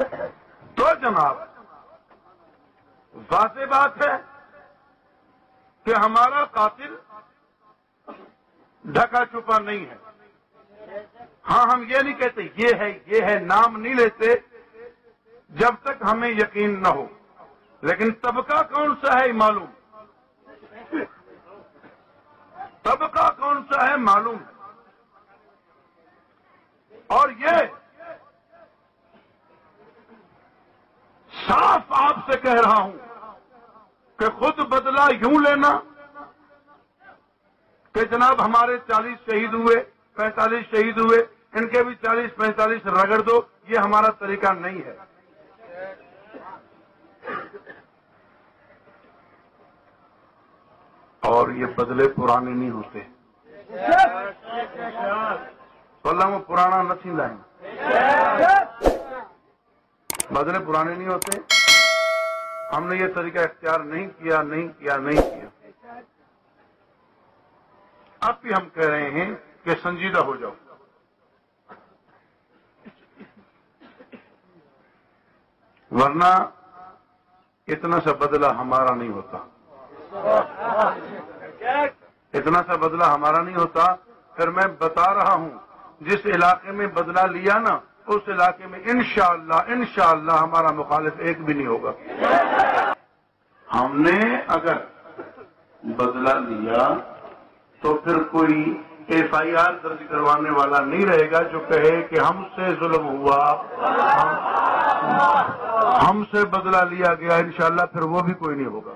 जनाब वाजे बात है कि हमारा कातिल ढका छुपा नहीं है। हाँ हम ये नहीं कहते, ये है ये है, नाम नहीं लेते, जब तक हमें यकीन न हो। लेकिन तबका कौन सा है मालूम? तबका कौन सा है मालूम? और ये आपसे कह रहा हूँ कि खुद बदला यूँ लेना कि जनाब हमारे 40 शहीद हुए 45 शहीद हुए, इनके भी 40 45 रगड़ दो, ये हमारा तरीका नहीं है। और ये बदले पुराने नहीं होते। बोला वो पुराना न थींदा आहिनि बदले पुराने नहीं होते। हमने ये तरीका इख्तियार नहीं किया नहीं किया नहीं किया। अब भी हम कह रहे हैं कि संजीदा हो जाओ। वरना इतना सा बदला हमारा नहीं होता। इतना सा बदला हमारा नहीं होता। फिर मैं बता रहा हूँ, जिस इलाके में बदला लिया ना, उस इलाके में इंशाला इंशाला हमारा मुखालिफ एक भी नहीं होगा। हमने अगर बदला लिया तो फिर कोई एफ़ आई आर दर्ज करवाने वाला नहीं रहेगा जो कहे कि हमसे जुल्म हुआ। हमसे हम, बदला लिया गया इंशाला फिर वो भी कोई नहीं होगा।